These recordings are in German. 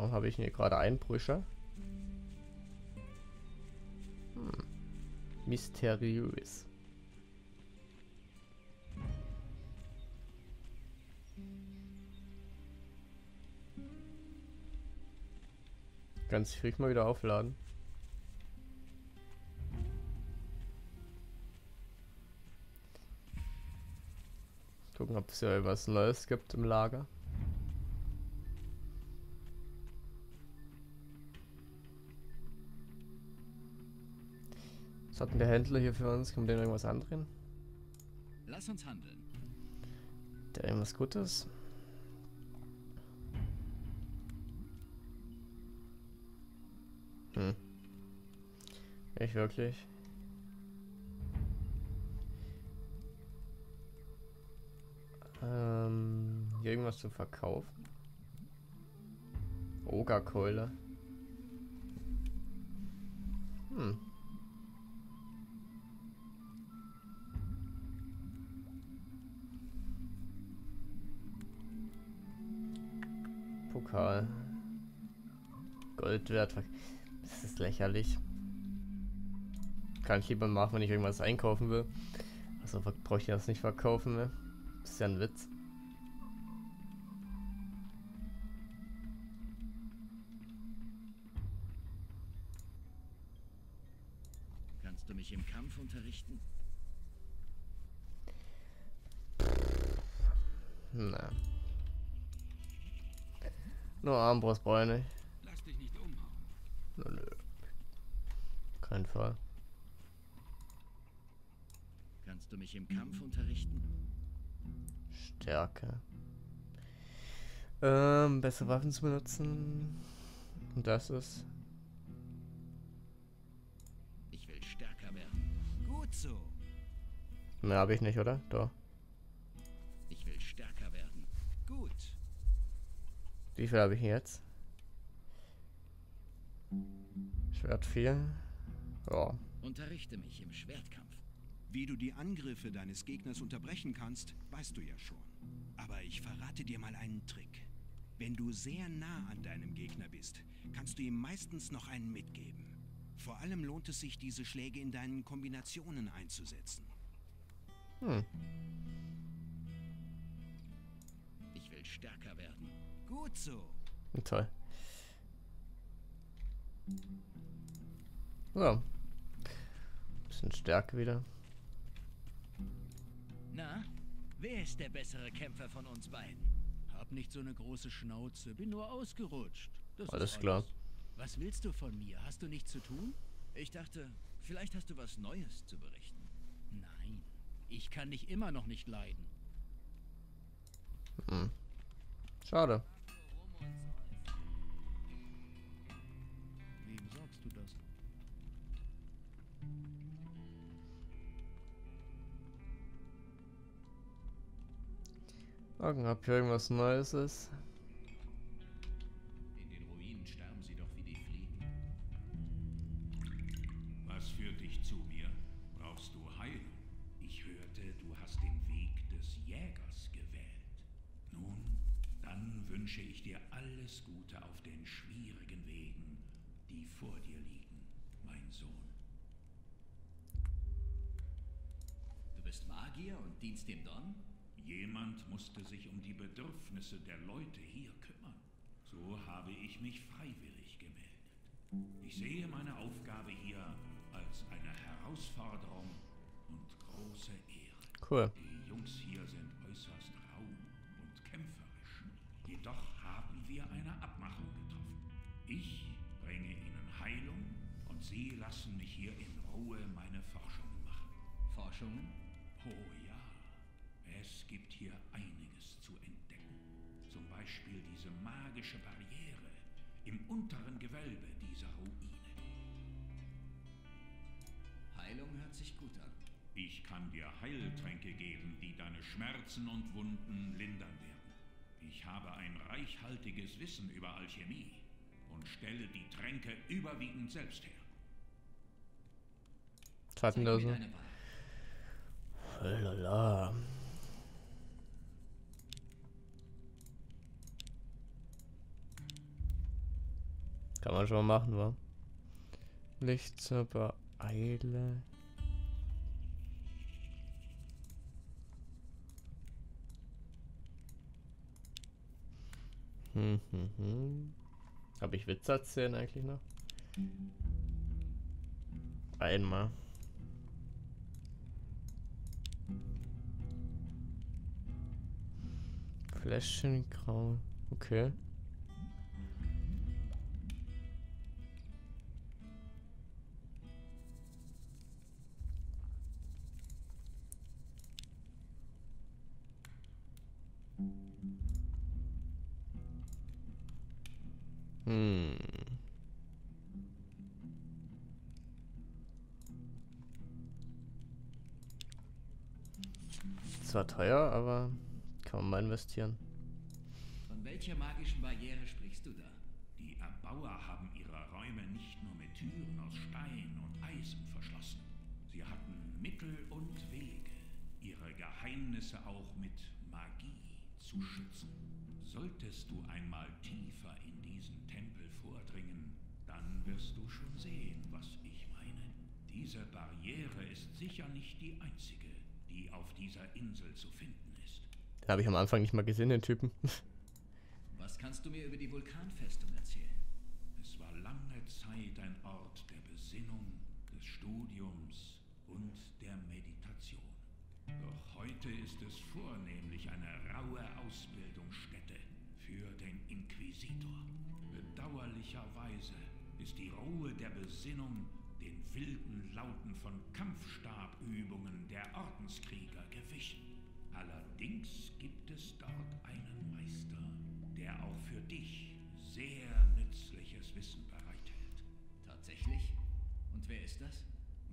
Warum habe ich hier gerade Einbrüche? Hm. Mysteriös. Ganz ich mal wieder aufladen. Gucken, ob es ja was Neues gibt im Lager. Was hat denn der Händler hier für uns? Kommt denn irgendwas andrehen? Lass uns handeln. Der irgendwas Gutes? Hm. Nicht wirklich. Ähm, hier irgendwas zu verkaufen? Ogerkeule. Hm. Pokal. Gold wert. Das ist lächerlich. Kann ich lieber machen, wenn ich irgendwas einkaufen will. Also brauche ich das nicht verkaufen, ne? Das ist ja ein Witz. Kannst du mich im Kampf unterrichten? Nur Armbrust brauche ich nicht. Lass dich nicht umhauen. Nö, nö. Kein Fall. Kannst du mich im Kampf unterrichten? Stärke. Ähm, bessere Waffen zu benutzen. Und das ist. Ich will stärker werden. Gut so. Mehr habe ich nicht, oder? Doch. Wie viel habe ich jetzt? Schwert 4. Ja. Unterrichte mich im Schwertkampf. Wie du die Angriffe deines Gegners unterbrechen kannst, weißt du ja schon. Aber ich verrate dir mal einen Trick. Wenn du sehr nah an deinem Gegner bist, kannst du ihm meistens noch einen mitgeben. Vor allem lohnt es sich, diese Schläge in deinen Kombinationen einzusetzen. Hm. Ich will stärker werden. Gut so. Toll. So. Bisschen Stärke wieder. Na, wer ist der bessere Kämpfer von uns beiden? Hab nicht so eine große Schnauze, bin nur ausgerutscht. Das ist Alles klar. Was willst du von mir? Hast du nichts zu tun? Ich dachte, vielleicht hast du was Neues zu berichten. Nein, ich kann dich immer noch nicht leiden. Hm. Schade. Gucken, ob hier irgendwas Neues sich um die Bedürfnisse der Leute hier kümmern. So habe ich mich freiwillig gemeldet. Ich sehe meine Aufgabe hier als eine Herausforderung und große Ehre. Cool. Die Jungs hier sind äußerst rau und kämpferisch. Jedoch haben wir eine Abmachung getroffen. Ich bringe ihnen Heilung und sie lassen mich hier in Ruhe meine Forschungen machen. Forschungen? Magische Barriere im unteren Gewölbe dieser Ruine. Heilung hört sich gut an. Ich kann dir Heiltränke geben, die deine Schmerzen und Wunden lindern werden. Ich habe ein reichhaltiges Wissen über Alchemie und stelle die Tränke überwiegend selbst her. Wahl. Lala. Kann man schon mal machen, wa? Licht zur Beeile. Hm, hm, hm. Habe ich Witze erzählen eigentlich noch? Einmal. Fläschchen grau. Okay. Hm. Zwar teuer, aber kann man mal investieren. Von welcher magischen Barriere sprichst du da? Die Erbauer haben ihre Räume nicht nur mit Türen aus Stein und Eisen verschlossen. Sie hatten Mittel und Wege, ihre Geheimnisse auch mit Magie zu schützen. Solltest du einmal tiefer in diesen vordringen, dann wirst du schon sehen, was ich meine. Diese Barriere ist sicher nicht die einzige, die auf dieser Insel zu finden ist. Den habe ich am Anfang nicht mal gesehen, den Typen. Was kannst du mir über die Vulkanfestung erzählen? Es war lange Zeit ein Ort der Besinnung, des Studiums und der Meditation. Doch heute ist es vornehmlich eine raue Ausbildungsstätte für den Inquisitor. Bedauerlicherweise ist die Ruhe der Besinnung den wilden Lauten von Kampfstabübungen der Ordenskrieger gewichen. Allerdings gibt es dort einen Meister, der auch für dich sehr nützliches Wissen bereithält. Tatsächlich? Und wer ist das?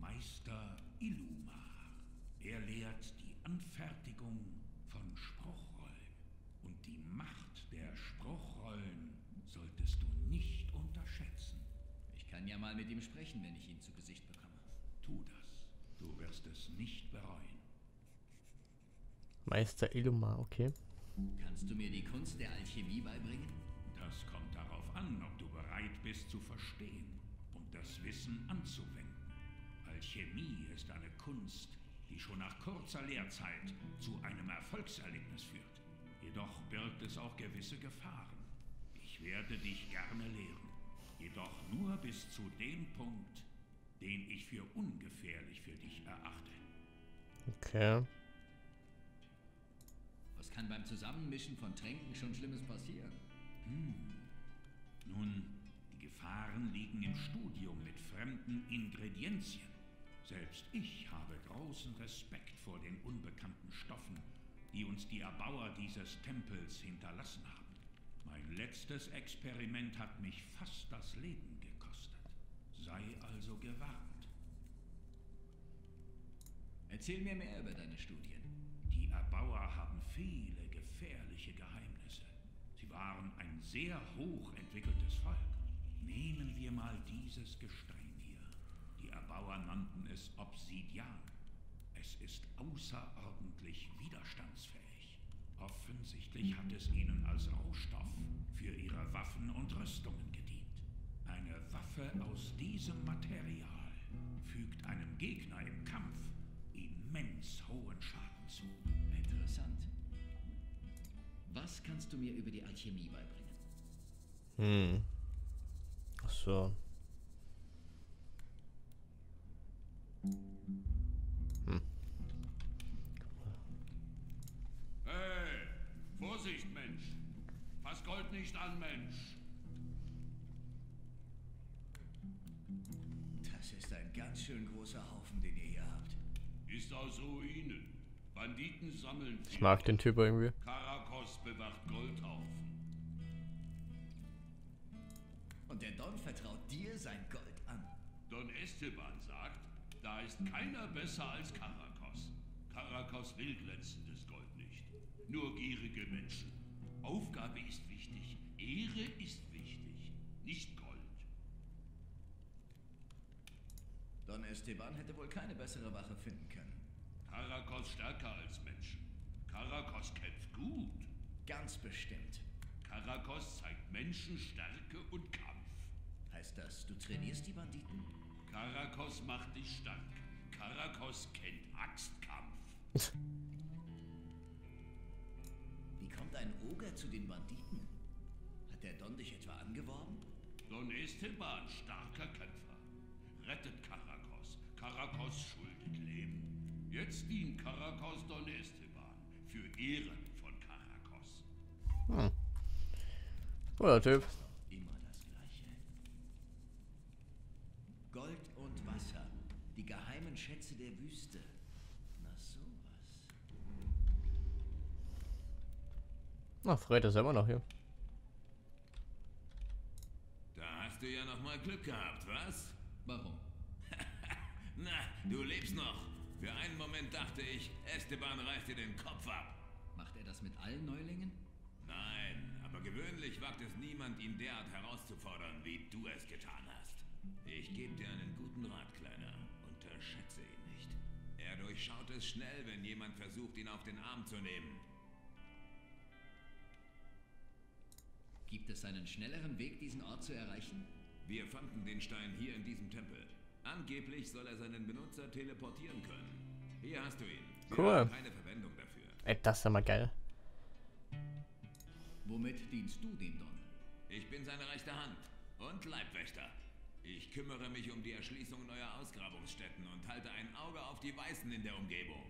Meister Illumar. Er lehrt die Anfertigung von Spruchrollen. Und die Macht der Spruchrollen solltest du nicht unterschätzen. Ja mal mit ihm sprechen, wenn ich ihn zu Gesicht bekomme. Tu das. Du wirst es nicht bereuen. Meister Illumar, okay. Kannst du mir die Kunst der Alchemie beibringen? Das kommt darauf an, ob du bereit bist zu verstehen und das Wissen anzuwenden. Alchemie ist eine Kunst, die schon nach kurzer Lehrzeit zu einem Erfolgserlebnis führt. Jedoch birgt es auch gewisse Gefahren. Ich werde dich gerne lehren, jedoch nur bis zu dem Punkt, den ich für ungefährlich für dich erachte. Okay. Was kann beim Zusammenmischen von Tränken schon Schlimmes passieren? Hm. Nun, die Gefahren liegen im Studium mit fremden Ingredienzien. Selbst ich habe großen Respekt vor den unbekannten Stoffen, die uns die Erbauer dieses Tempels hinterlassen haben. Mein letztes Experiment hat mich fast das Leben gekostet. Sei also gewarnt. Erzähl mir mehr über deine Studien. Die Erbauer haben viele gefährliche Geheimnisse. Sie waren ein sehr hoch entwickeltes Volk. Nehmen wir mal dieses Gestein hier. Die Erbauer nannten es Obsidian. Es ist außerordentlich. Offensichtlich hat es ihnen als Rohstoff für ihre Waffen und Rüstungen gedient. Eine Waffe aus diesem Material fügt einem Gegner im Kampf immens hohen Schaden zu. Interessant. Was kannst du mir über die Alchemie beibringen? Hm. Ach so. Vorsicht, Mensch. Fass Gold nicht an, Mensch. Das ist ein ganz schön großer Haufen, den ihr hier habt. Ist aus Ruinen. Banditen sammeln Ich mag den Typ irgendwie. Karakos bewacht Goldhaufen. Und der Don vertraut dir sein Gold an. Don Esteban sagt, da ist keiner besser als Karakos. Karakos will glänzendes. Nur gierige Menschen. Aufgabe ist wichtig. Ehre ist wichtig. Nicht Gold. Don Esteban hätte wohl keine bessere Wache finden können. Karakos stärker als Menschen. Karakos kämpft gut. Ganz bestimmt. Karakos zeigt Menschen Stärke und Kampf. Heißt das, du trainierst die Banditen? Karakos macht dich stark. Karakos kennt Axtkampf. Wie kommt ein Oger zu den Banditen? Hat der Don dich etwa angeworben? Don Esteban, starker Kämpfer. Rettet Karakos. Karakos schuldet Leben. Jetzt dient Karakos Don Esteban. Für Ehren von Karakos. Hm. Cooler Typ. Immer das Gleiche. Gold und Wasser. Die geheimen Schätze der Wüste. Na sowas. Na, Fred ist immer noch hier. Da hast du ja noch mal Glück gehabt, was? Warum? Na, du lebst noch. Für einen Moment dachte ich, Esteban reißt dir den Kopf ab. Macht er das mit allen Neulingen? Nein, aber gewöhnlich wagt es niemand, ihn derart herauszufordern, wie du es getan hast. Ich gebe dir einen guten Rat, Kleiner. Unterschätze ihn nicht. Er durchschaut es schnell, wenn jemand versucht, ihn auf den Arm zu nehmen. Gibt es einen schnelleren Weg, diesen Ort zu erreichen? Wir fanden den Stein hier in diesem Tempel. Angeblich soll er seinen Benutzer teleportieren können. Hier hast du ihn. Wir Cool. haben keine Verwendung dafür. Ey, das ist ja mal geil. Womit dienst du dem Don? Ich bin seine rechte Hand und Leibwächter. Ich kümmere mich um die Erschließung neuer Ausgrabungsstätten und halte ein Auge auf die Weißen in der Umgebung.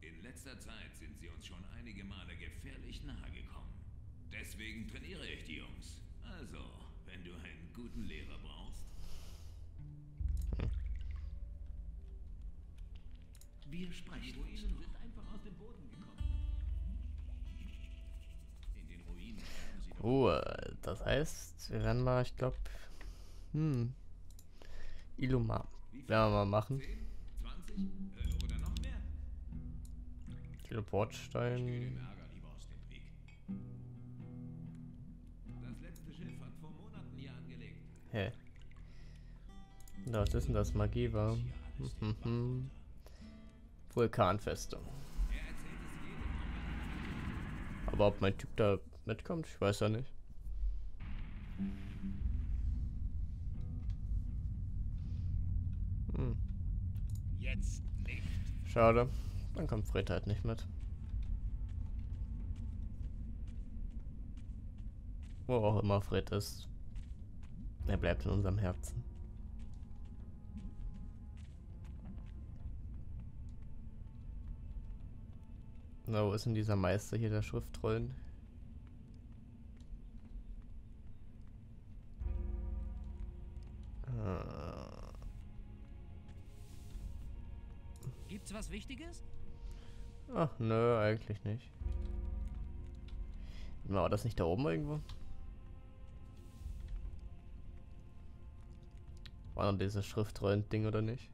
In letzter Zeit sind sie uns schon einige Male gefährlich nahe gekommen. Deswegen trainiere ich die Jungs. Also, wenn du einen guten Lehrer brauchst. Wir sprechen uns Ruinen sind einfach aus dem Boden gekommen. In den Ruinen. Oh, äh, das heißt, wir werden mal, ich glaube, hm, Iluma. Werden wir mal machen. 10, 20 äh, oder noch mehr? Teleportstein. Hä? Was ist denn das? Magie war. Vulkanfestung. Er. Aber ob mein Typ da mitkommt, ich weiß ja nicht. Hm, schade. Dann kommt Fred halt nicht mit. Wo auch immer Fred ist. Er bleibt in unserem Herzen. Na, wo ist denn dieser Meister hier der Schriftrollen? Äh, Gibt's was Wichtiges? Ach, nö, eigentlich nicht. War das nicht da oben irgendwo? War noch dieses Schriftrollen-Ding oder nicht?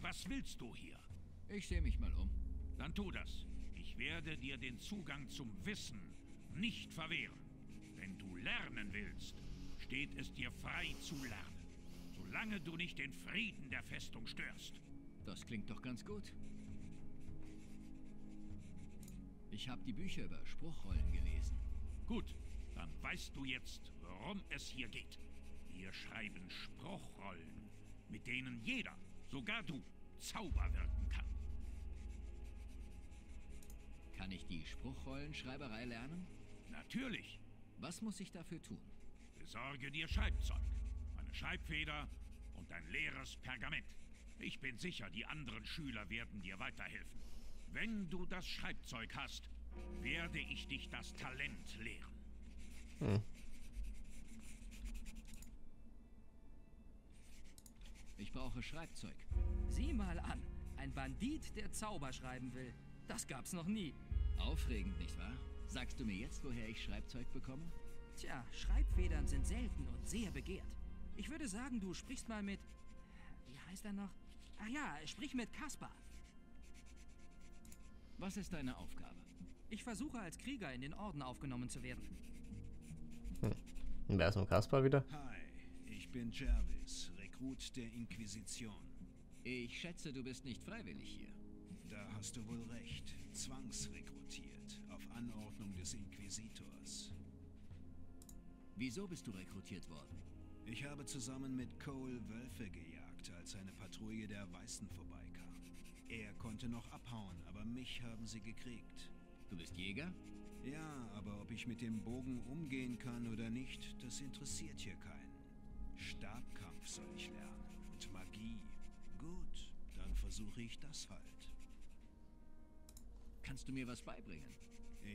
Was willst du hier? Ich sehe mich mal um. Dann tu das. Ich werde dir den Zugang zum Wissen nicht verwehren. Wenn du lernen willst, steht es dir frei zu lernen. Solange du nicht den Frieden der Festung störst. Das klingt doch ganz gut. Ich habe die Bücher über Spruchrollen gelesen. Gut, dann weißt du jetzt, worum es hier geht. Wir schreiben Spruchrollen, mit denen jeder, sogar du, Zauber wirken kann. Kann ich die Spruchrollenschreiberei lernen? Natürlich, Was muss ich dafür tun? besorge dir Schreibzeug, eine Schreibfeder und ein leeres Pergament. Ich bin sicher, die anderen Schüler werden dir weiterhelfen. Wenn du das Schreibzeug hast, werde ich dich das Talent lehren. Hm. Ich brauche Schreibzeug. Sieh mal an. Ein Bandit, der Zauber schreiben will. Das gab's noch nie. Aufregend, nicht wahr? Sagst du mir jetzt, woher ich Schreibzeug bekomme? Tja, Schreibfedern sind selten und sehr begehrt. Ich würde sagen, du sprichst mal mit. Wie heißt er noch? Ach ja, sprich mit Kaspar. Was ist deine Aufgabe? Ich versuche als Krieger in den Orden aufgenommen zu werden. Und wer ist nun Kaspar wieder? Hi, ich bin Jervis, Rekrut der Inquisition. Ich schätze, du bist nicht freiwillig hier. Da hast du wohl recht. Zwangsrekrutiert. Auf Anordnung des Inquisitors. Wieso bist du rekrutiert worden? Ich habe zusammen mit Cole Wölfe gejagt, als eine Patrouille der Weißen vorbeikam. Er konnte noch abhauen, aber mich haben sie gekriegt. Du bist Jäger? Ja, aber ob ich mit dem Bogen umgehen kann oder nicht, das interessiert hier keinen. Stabkampf soll ich lernen und Magie. Gut, dann versuche ich das halt. Kannst du mir was beibringen?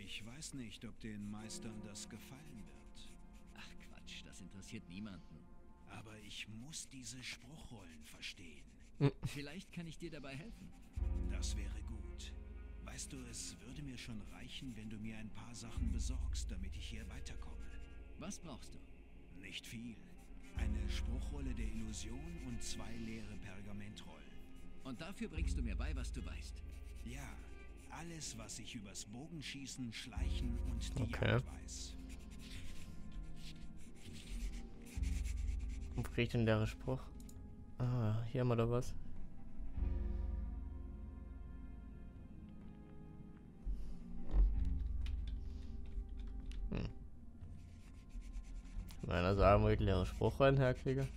Ich weiß nicht, ob den Meistern das gefallen wird. Ach Quatsch, das interessiert niemanden. Aber ich muss diese Spruchrollen verstehen. Vielleicht kann ich dir dabei helfen. Das wäre gut. Weißt du, es würde mir schon reichen, wenn du mir ein paar Sachen besorgst, damit ich hier weiterkomme. Was brauchst du? Nicht viel. Eine Spruchrolle der Illusion und zwei leere Pergamentrollen. Und dafür bringst du mir bei, was du weißt. Ja, alles, was ich übers Bogenschießen, Schleichen und die Okay. Jagd weiß. Wo krieg ich denn der Spruch? Ah, hier haben wir da was. Kann einer sagen, wo ich leere Spruchrollen herkriege?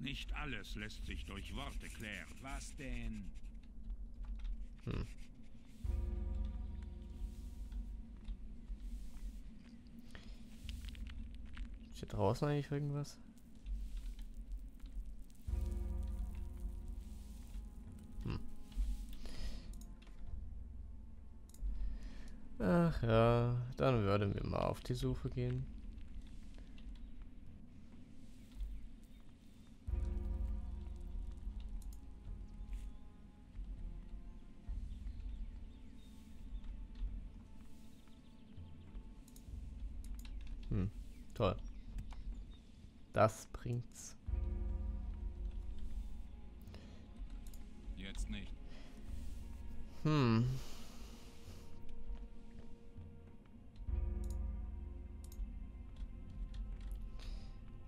Nicht alles lässt sich durch Worte klären. Was denn? Ist hier draußen eigentlich irgendwas? Hm. Ach ja, dann würden wir mal auf die Suche gehen. Das bringt's. Jetzt nicht. Hm.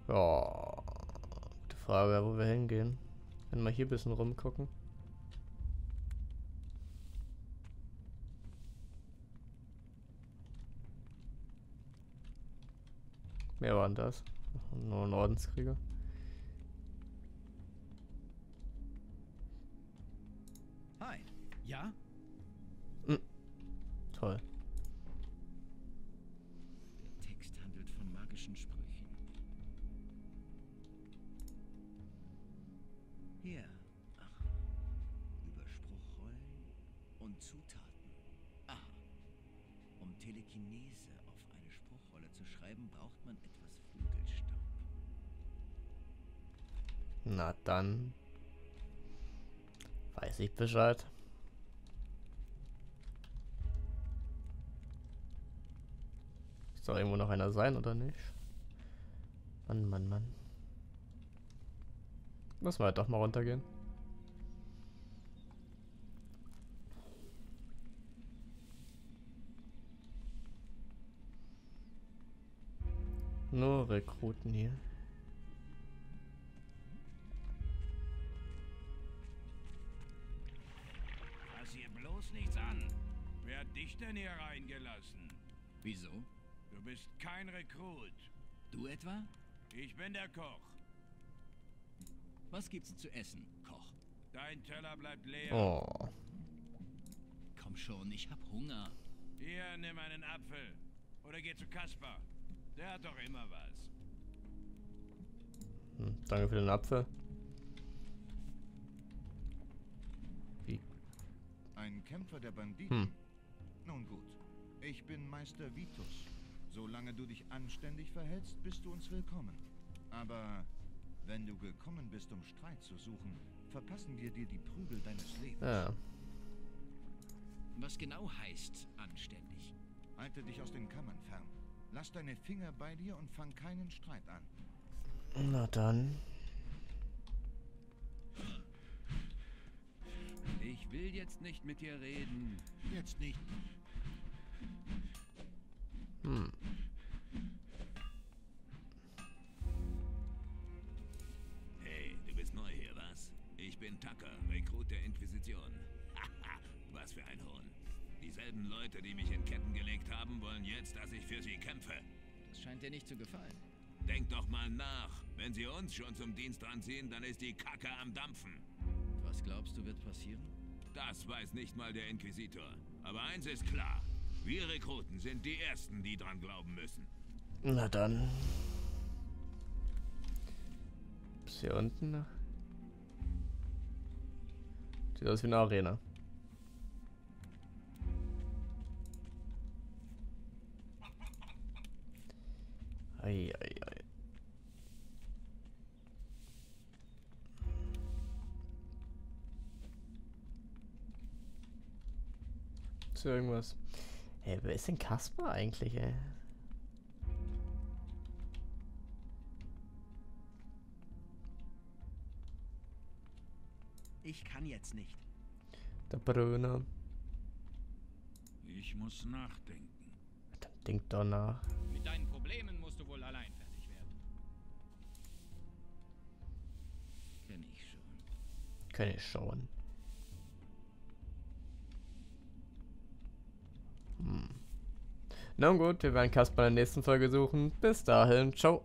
Ja. Gute Frage, wo wir hingehen. Wenn wir hier ein bisschen rumgucken. Wer war denn das? Nur ein Ordenskrieger. Hi. Ja? Toll. Der Text handelt von magischen Sprüchen. Hier. Ach. Über Spruchrollen und Zutaten. Aha. Um Telekinese auf eine Spruchrolle zu schreiben, braucht man etwas Flügelstaub. Na dann. Weiß ich Bescheid. Soll irgendwo noch einer sein oder nicht? Mann, Mann, Mann. Müssen wir halt doch mal runtergehen. Nur Rekruten hier. Fass hier bloß nichts an. Wer hat dich denn hier reingelassen? Wieso? Du bist kein Rekrut. Du etwa? Ich bin der Koch. Was gibt's zu essen, Koch? Dein Teller bleibt leer. Oh. Komm schon, ich hab Hunger. Hier, nimm einen Apfel. Oder geh zu Kaspar. Der hat doch immer was. Hm, danke für den Apfel. Ein Kämpfer der Banditen? Hm. Nun gut, ich bin Meister Vitus. Solange du dich anständig verhältst, bist du uns willkommen. Aber wenn du gekommen bist, um Streit zu suchen, verpassen wir dir die Prügel deines Lebens. Ja. Was genau heißt anständig? Halte dich aus den Kammern fern. Lass deine Finger bei dir und fang keinen Streit an. Na dann. Ich will jetzt nicht mit dir reden. Jetzt nicht. Hm. Hey, du bist neu hier, was? Ich bin Tucker, Rekrut der Inquisition. Was für ein Hohn. Dieselben Leute, die mich in Ketten gelegt haben, wollen jetzt, dass ich für sie kämpfe. Das scheint dir nicht zu gefallen. Denkt doch mal nach. Wenn sie uns schon zum Dienst ranziehen, dann ist die Kacke am Dampfen. Was glaubst du, wird passieren? Das weiß nicht mal der Inquisitor. Aber eins ist klar. Wir Rekruten sind die Ersten, die dran glauben müssen. Na dann. Bis hier unten. Sieht aus wie eine Arena. Ei, ei, ei. Hier irgendwas? Hey, wer ist denn Kasper eigentlich, ey? Ich kann jetzt nicht. Der Brunner. Ich muss nachdenken. Dann denk doch nach. Mit deinen Problemen musst du wohl allein fertig werden. Kenn ich schon. Kann ich schauen. Hm. Na gut, wir werden Kasper in der nächsten Folge suchen. Bis dahin, ciao.